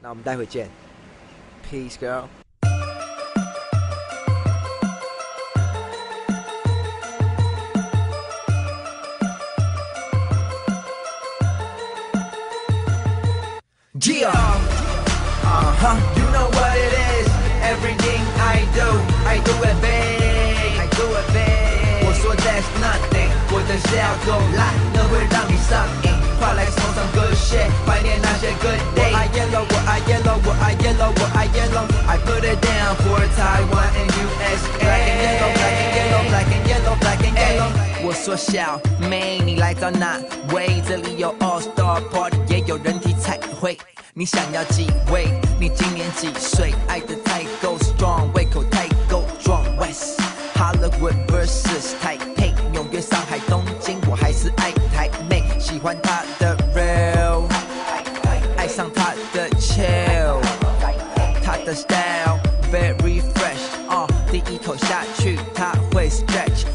那我们待会见，Peace girl。Yeah. Uh huh. You know what it is. Everything I do, I do it big. I do it big. 我说 that's nothing，我的笑够辣，那会让你上瘾。快来 smoke some good shit，怀念那些 good 说小妹，你来找哪位？这里有 All Star Party，也有人体彩绘。你想要几位？你今年几岁？爱的太够 strong，胃口太够壮。West Hollywood vs 台北，纽约、上海、东京，我还是爱台妹。喜欢她的 real，爱上她的 chill，她的 style very fresh。哦，第一口下去，她会 stretch。